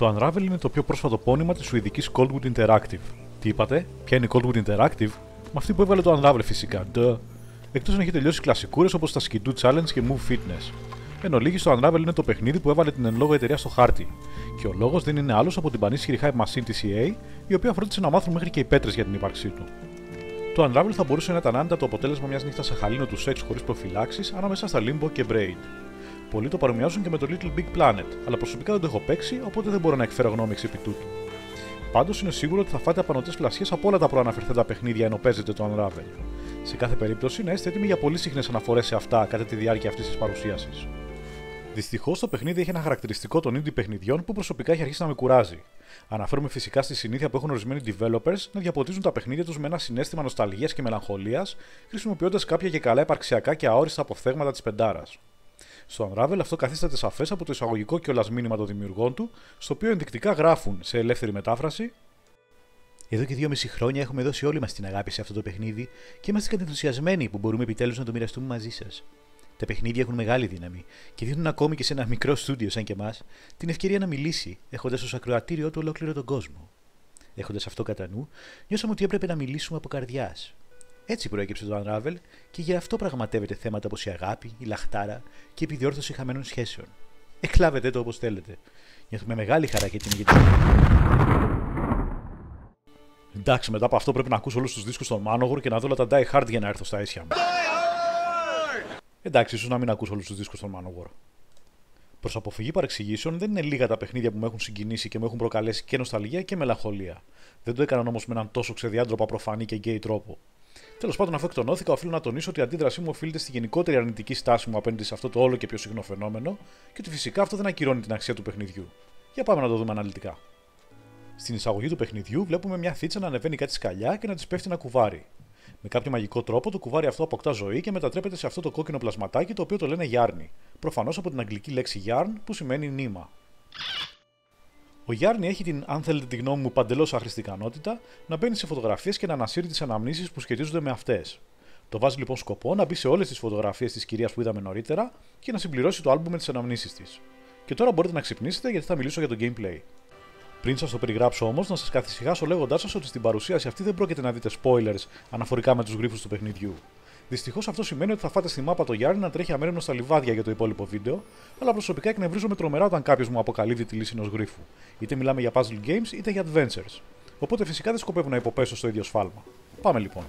Το Unravel είναι το πιο πρόσφατο πόνημα της σουηδικής Coldwood Interactive. Τι είπατε, ποια είναι η Coldwood Interactive? Με αυτή που έβαλε το Unravel φυσικά. Duh. Εκτός αν έχει τελειώσει κλασικούρες όπως τα Skidoo Challenge και Move Fitness. Εν ολίγη, το Unravel είναι το παιχνίδι που έβαλε την εν λόγω εταιρεία στο χάρτη. Και ο λόγος δεν είναι άλλος από την πανίσχυρη hype machine της EA, η οποία φρόντισε να μάθουν μέχρι και οι πέτρες για την ύπαρξή του. Το Unravel θα μπορούσε να ήταν άνετα το αποτέλεσμα μιας νύχτας χαλίνο του σεξ χωρίς προφυλάξεις ανάμεσα στα Limbo και Braid. Πολλοί το παρομοιάζουν και με το Little Big Planet, αλλά προσωπικά δεν το έχω παίξει, οπότε δεν μπορώ να εκφέρω γνώμη εξ επί τούτου. Πάντως είναι σίγουρο ότι θα φάτε απανοτές πλασιές από όλα τα προαναφερθέντα παιχνίδια ενώ παίζετε το Unravel. Σε κάθε περίπτωση να είστε έτοιμοι για πολύ συχνές αναφορές σε αυτά κατά τη διάρκεια αυτής της παρουσίασης. Δυστυχώς το παιχνίδι έχει ένα χαρακτηριστικό των indie παιχνιδιών που προσωπικά έχει αρχίσει να με κουράζει. Αναφέρομαι φυσικά στη συνήθεια που έχουν ορισμένοι developers να διαποτίζουν τα παιχνίδια τους με ένα συνέστημα νοσταλγίας και μελαγχολίας, χρησιμοποιώντας κάποια και καλά υπαρξιακά και αόριστα αποφθέγματα της πεντάρας. Στο Unravel αυτό καθίσταται σαφές από το εισαγωγικό κιόλα μήνυμα των δημιουργών του, στο οποίο ενδεικτικά γράφουν σε ελεύθερη μετάφραση εδώ και δύο μισή χρόνια έχουμε δώσει όλοι μας την αγάπη σε αυτό το παιχνίδι και είμαστε κατενθουσιασμένοι που μπορούμε επιτέλους να το μοιραστούμε μαζί σας. Τα παιχνίδια έχουν μεγάλη δύναμη και δίνουν ακόμη και σε ένα μικρό στούντιο σαν και εμάς την ευκαιρία να μιλήσει, έχοντας ως ακροατήριο του ολόκληρο τον κόσμο. Έχοντας αυτό κατά νου, νιώσαμε ότι έπρεπε να μιλήσουμε από καρδιάς. Έτσι προέκυψε το Unravel και γι' αυτό πραγματεύεται θέματα όπως η αγάπη, η λαχτάρα και η επιδιόρθωση χαμένων σχέσεων. Εκλάβετε το όπως θέλετε. Νιώθουμε μεγάλη χαρά και την ηγετική. Εντάξει, μετά από αυτό πρέπει να ακούσω όλους τους δίσκους των Manowar και να δω όλα τα Die Hard για να έρθω στα αίσια μου. Εντάξει, ίσως να μην ακούσω όλους τους δίσκους των Manowar. Προς αποφυγή παρεξηγήσεων, δεν είναι λίγα τα παιχνίδια που με έχουν συγκινήσει και μου έχουν προκαλέσει και νοσταλγία και μελαγχολία. Δεν το έκαναν όμως με έναν τόσο ξεδιάντροπα προφανή και γκέι τρόπο. Τέλος πάντων, αφού εκτονώθηκα, οφείλω να τονίσω ότι η αντίδρασή μου οφείλεται στη γενικότερη αρνητική στάση μου απέναντι σε αυτό το όλο και πιο συχνό φαινόμενο και ότι φυσικά αυτό δεν ακυρώνει την αξία του παιχνιδιού. Για πάμε να το δούμε αναλυτικά. Στην εισαγωγή του παιχνιδιού βλέπουμε μια θίτσα να ανεβαίνει κάτι σκαλιά και να της πέφτει ένα κουβάρι. Με κάποιο μαγικό τρόπο το κουβάρι αυτό αποκτά ζωή και μετατρέπεται σε αυτό το κόκκινο πλασματάκι το οποίο το λένε Γιάρνη. Προφανώς από την αγγλική λέξη Yarn που σημαίνει νήμα. Ο Γιάρνη έχει την, αν θέλετε τη γνώμη μου, παντελώς άχρηστη ικανότητα να μπαίνει σε φωτογραφίες και να ανασύρει τις αναμνήσεις που σχετίζονται με αυτές. Το βάζει λοιπόν σκοπό να μπει σε όλες τις φωτογραφίες της κυρίας που είδαμε νωρίτερα και να συμπληρώσει το άλμπου με τις αναμνήσεις της. Και τώρα μπορείτε να ξυπνήσετε γιατί θα μιλήσω για το gameplay. Πριν σας το περιγράψω όμως, να σας καθησυχάσω λέγοντάς σας ότι στην παρουσίαση αυτή δεν πρόκειται να δείτε spoilers αναφορικά με τους γρήφου του παιχνιδιού. Δυστυχώς αυτό σημαίνει ότι θα φάτε στη μάπα το Γιάννη να τρέχει αμέριμνος στα λιβάδια για το υπόλοιπο βίντεο, αλλά προσωπικά εκνευρίζομαι τρομερά όταν κάποιος μου αποκαλύπτει τη λύση ενός γρήφου. Είτε μιλάμε για puzzle games είτε για adventures. Οπότε φυσικά δεν σκοπεύω να υποπέσω στο ίδιο σφάλμα. Πάμε λοιπόν.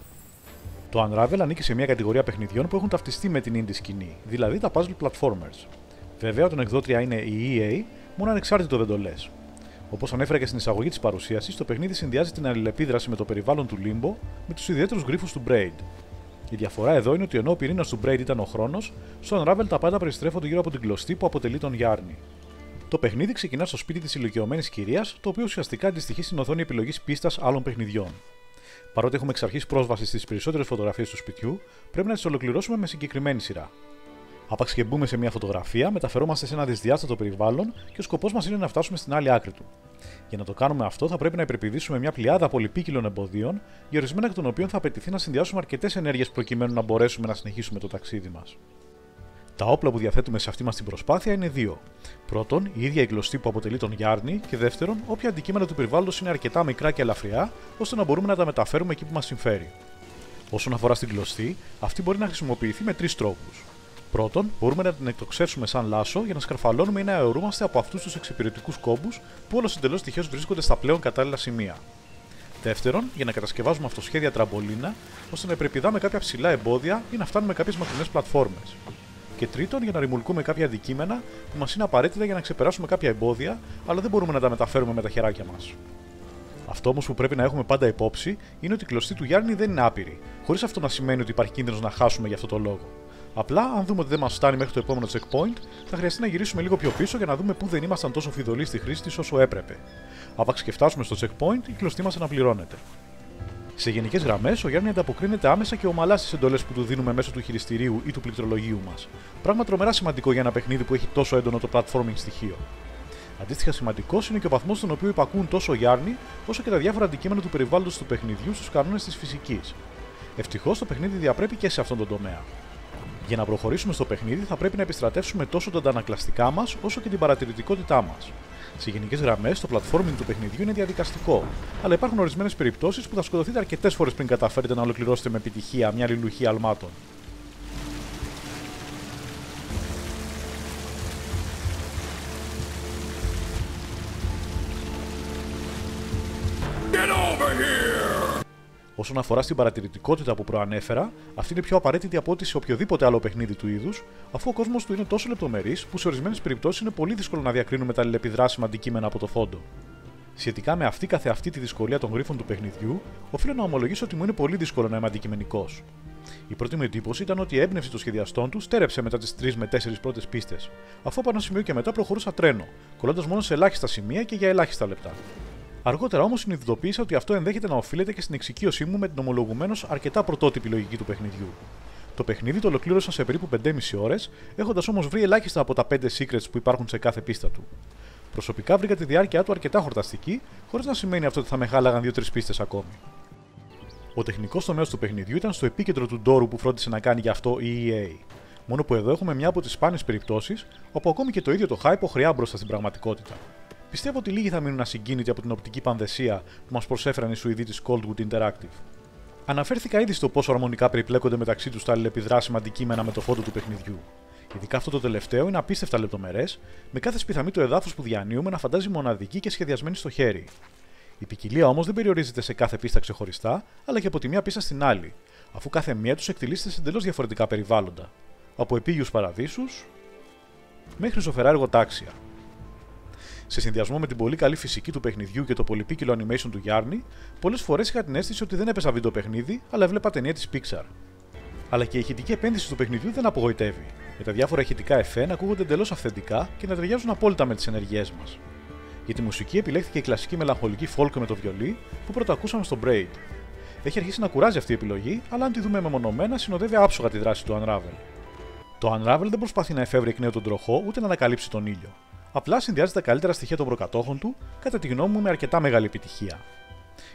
Το Unravel ανήκει σε μια κατηγορία παιχνιδιών που έχουν ταυτιστεί με την indie σκηνή, δηλαδή τα puzzle platformers. Βέβαια, όταν εκδότρια είναι η EA, μόνο ανεξάρτητο δεν το λες. Όπως ανέφερα και στην εισαγωγή της παρουσίασης, το παιχνίδι συνδυάζει την αλληλεπίδραση με το περιβάλλον του Limbo με τους ιδιαίτερους γρήφου του Braid. Η διαφορά εδώ είναι ότι ενώ ο πυρήνας του Braid ήταν ο χρόνος, στο Unravel τα πάντα περιστρέφονται γύρω από την κλωστή που αποτελεί τον Γιάρνη. Το παιχνίδι ξεκινά στο σπίτι της ηλικιωμένης κυρίας, το οποίο ουσιαστικά αντιστοιχεί στην οθόνη επιλογής πίστας άλλων παιχνιδιών. Παρότι έχουμε εξ αρχής πρόσβαση στις περισσότερες φωτογραφίες του σπιτιού, πρέπει να τις ολοκληρώσουμε με συγκεκριμένη σειρά. Άπαξ και μπούμε σε μια φωτογραφία, μεταφερόμαστε σε ένα δυσδιάστατο περιβάλλον και ο σκοπός μας είναι να φτάσουμε στην άλλη άκρη του. Για να το κάνουμε αυτό, θα πρέπει να υπερπηδήσουμε μια πλειάδα πολυπίκυλων εμποδίων, για ορισμένα εκ των οποίων θα απαιτηθεί να συνδυάσουμε αρκετές ενέργειες προκειμένου να μπορέσουμε να συνεχίσουμε το ταξίδι μας. Τα όπλα που διαθέτουμε σε αυτή μας την προσπάθεια είναι δύο. Πρώτον, η ίδια η γλωστή που αποτελεί τον Γιάρνη, και δεύτερον, όποια αντικείμενα του περιβάλλοντος είναι αρκετά μικρά και ελαφριά, ώστε να μπορούμε να τα μεταφέρουμε εκεί που μας συμφέρει. Όσον αφορά στην γλωστή, αυτή μπορεί να χρησιμοποιηθεί με τρεις τρόπους. Πρώτον, μπορούμε να την εκτοξεύσουμε σαν λάσο για να σκαρφαλώνουμε ή να αερούμαστε από αυτούς τους εξυπηρετικούς κόμπους που όλος εντελώς τυχαίως βρίσκονται στα πλέον κατάλληλα σημεία. Δεύτερον, για να κατασκευάζουμε αυτοσχέδια τραμπολίνα ώστε να υπερπηδάμε κάποια ψηλά εμπόδια ή να φτάνουμε κάποιες μακρινές πλατφόρμες. Και τρίτον, για να ρημουλκούμε κάποια αντικείμενα που μας είναι απαραίτητα για να ξεπεράσουμε κάποια εμπόδια, αλλά δεν μπορούμε να τα μεταφέρουμε με τα χεράκια μας. Αυτό όμως που πρέπει να έχουμε πάντα υπόψη είναι ότι η κλωστή του Γιάννη δεν είναι άπειρη, χωρίς αυτό να σημαίνει ότι υπάρχει κίνδυνος να χάσουμε για αυτό το λόγο. Απλά, αν δούμε ότι δεν μας φτάνει μέχρι το επόμενο checkpoint, θα χρειαστεί να γυρίσουμε λίγο πιο πίσω για να δούμε πού δεν ήμασταν τόσο φιδωλοί στη χρήση της όσο έπρεπε. Άπαξ και φτάσουμε στο checkpoint, η κλωστή μας αναπληρώνεται. Σε γενικές γραμμές, ο Γιάννη ανταποκρίνεται άμεσα και ομαλά στις εντολές που του δίνουμε μέσω του χειριστηρίου ή του πληκτρολογίου μας. Πράγμα τρομερά σημαντικό για ένα παιχνίδι που έχει τόσο έντονο το platforming στοιχείο. Αντίστοιχα σημαντικός είναι και ο βαθμός στον οποίο υπακούν τόσο ο Γιάννη όσο και τα διάφορα αντικείμενα του περιβάλλοντος του παιχνιδιού στους κανόνες της φυσικής. Ευτυχώς το παιχνίδι διαπρέπει και σε αυτόν τον τομέα. Για να προχωρήσουμε στο παιχνίδι, θα πρέπει να επιστρατεύσουμε τόσο τα αντανακλαστικά μας όσο και την παρατηρητικότητά μας. Σε γενικές γραμμές, το platforming του παιχνιδιού είναι διαδικαστικό, αλλά υπάρχουν ορισμένες περιπτώσεις που θα σκοτωθείτε αρκετές φορές πριν καταφέρετε να ολοκληρώσετε με επιτυχία μια λιλουχία αλμάτων. Όσον αφορά στην παρατηρητικότητα που προανέφερα, αυτή είναι πιο απαραίτητη από ό,τι σε οποιοδήποτε άλλο παιχνίδι του είδους, αφού ο κόσμος του είναι τόσο λεπτομερής που σε ορισμένες περιπτώσεις είναι πολύ δύσκολο να διακρίνουμε τα αλληλεπιδράσιμα αντικείμενα από το φόντο. Σχετικά με αυτή καθεαυτή τη δυσκολία των γρίφων του παιχνιδιού, οφείλω να ομολογήσω ότι μου είναι πολύ δύσκολο να είμαι αντικειμενικός. Η πρώτη μου εντύπωση ήταν ότι η έμπνευση των σχεδιαστών τους στέρεψε μετά τις 3 με 4 πρώτες πίστες, αφού από ένα σημείο και μετά προχωρούσα τρένο, κολλώντας μόνο σε ελάχιστα σημεία και για ελάχιστα λεπτά. Αργότερα όμως συνειδητοποίησα ότι αυτό ενδέχεται να οφείλεται και στην εξοικείωσή μου με την ομολογουμένως αρκετά πρωτότυπη λογική του παιχνιδιού. Το παιχνίδι το ολοκλήρωσα σε περίπου 5,5 ώρες, έχοντας όμως βρει ελάχιστα από τα 5 secrets που υπάρχουν σε κάθε πίστα του. Προσωπικά βρήκα τη διάρκεια του αρκετά χορταστική, χωρίς να σημαίνει αυτό ότι θα με χάλαγαν 2-3 πίστες ακόμη. Ο τεχνικός τομέας του παιχνιδιού ήταν στο επίκεντρο του ντόρου που φρόντισε να κάνει γι' αυτό η EA. Μόνο που εδώ έχουμε μια από τις σπάνιες περιπτώσεις όπου ακόμη και το ίδιο το hype χρειά μπροστά στην πραγματικότητα. Πιστεύω ότι λίγοι θα μείνουν ασυγκίνητοι από την οπτική πανδεσία που μας προσέφεραν οι Σουηδοί της Coldwood Interactive. Αναφέρθηκα ήδη στο πόσο αρμονικά περιπλέκονται μεταξύ τους τα αλληλεπιδράσιμα αντικείμενα με το φόντο του παιχνιδιού. Ειδικά αυτό το τελευταίο είναι απίστευτα λεπτομερές, με κάθε σπιθαμή του εδάφου που διανύουμε να φαντάζει μοναδική και σχεδιασμένη στο χέρι. Η ποικιλία όμως δεν περιορίζεται σε κάθε πίστα ξεχωριστά, αλλά και από τη μία πίστα στην άλλη, αφού κάθε μία τους εκτελήσεται σε εντελώς διαφορετικά περιβάλλοντα. Από επίγειους παραδείσους μέχρι ζωφερά εργοτάξια σε συνδυασμό με την πολύ καλή φυσική του παιχνιδιού και το πολυπίκυλο animation του Γιάννη, πολλές φορές είχα την αίσθηση ότι δεν έπαιζα βίντεο παιχνίδι, αλλά έβλεπα ταινία της Pixar. Αλλά και η ηχητική επένδυση του παιχνιδιού δεν απογοητεύει, με τα διάφορα ηχητικά εφέ να ακούγονται εντελώς αυθεντικά και να ταιριάζουν απόλυτα με τις ενεργειές μας. Για τη μουσική επιλέχθηκε η κλασική μελαγχολική folk με το βιολί που πρώτα ακούσαμε στο Braid. Έχει αρχίσει να κουράζει αυτή η επιλογή, αλλά αν τη δούμε μεμονωμένα, συνοδεύει άψογα τη δράση του Unravel. Το Unravel δεν προσπαθεί να εφεύρει εκ νέου τον τροχό ούτε να ανακαλύψει τον ήλιο. Απλά συνδυάζει τα καλύτερα στοιχεία των προκατόχων του, κατά τη γνώμη μου με αρκετά μεγάλη επιτυχία.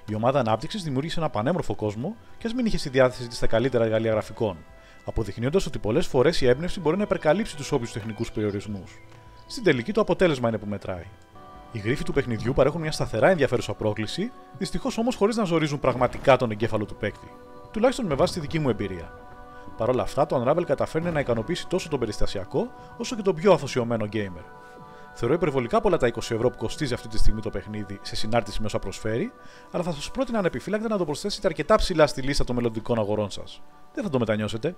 Η ομάδα ανάπτυξης δημιούργησε ένα πανέμορφο κόσμο και ας μην είχε στη διάθεση της τα καλύτερα εργαλεία γραφικών, αποδεικνύοντας ότι πολλές φορές η έμπνευση μπορεί να υπερκαλύψει τους όποιους τεχνικούς περιορισμούς. Στην τελική το αποτέλεσμα είναι που μετράει. Οι γρίφοι του παιχνιδιού παρέχουν μια σταθερά ενδιαφέρουσα πρόκληση, δυστυχώς όμως χωρίς να ζορίζουν πραγματικά τον εγκέφαλο του παίκτη, τουλάχιστον με βάση τη δική μου εμπειρία. Παρ' όλα αυτά, το Unravel καταφέρνει να ικανοποιήσει τόσο τον περιστασιακό όσο και τον πιο αφοσιωμένο gamer. Θεωρώ υπερβολικά πολλά τα 20 ευρώ που κοστίζει αυτή τη στιγμή το παιχνίδι σε συνάρτηση με όσα προσφέρει, αλλά θα σας πρότεινα ανεπιφύλακτα να το προσθέσετε αρκετά ψηλά στη λίστα των μελλοντικών αγορών σας. Δεν θα το μετανιώσετε.